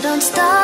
don't stop.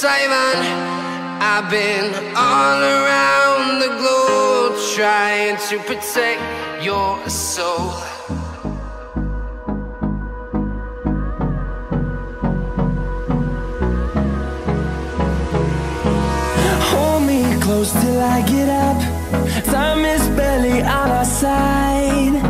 Simon. I've been all around the globe trying to protect your soul. Hold me close till I get up. Time is barely on our side.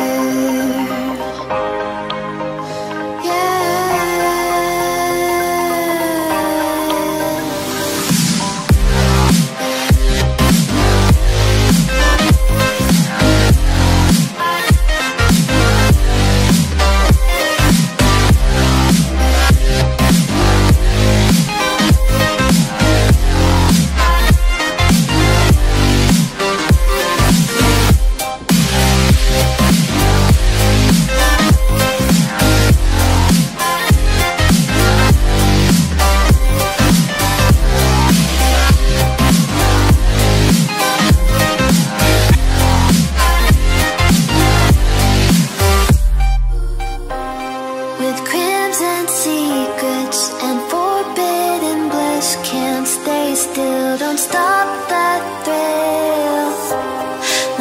With crimson secrets and forbidden bliss Can't stay still, don't stop that thrill.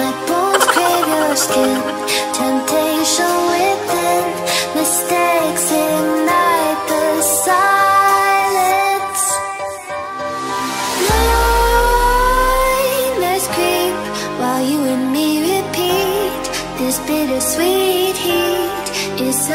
My bones crave your skin. Temptation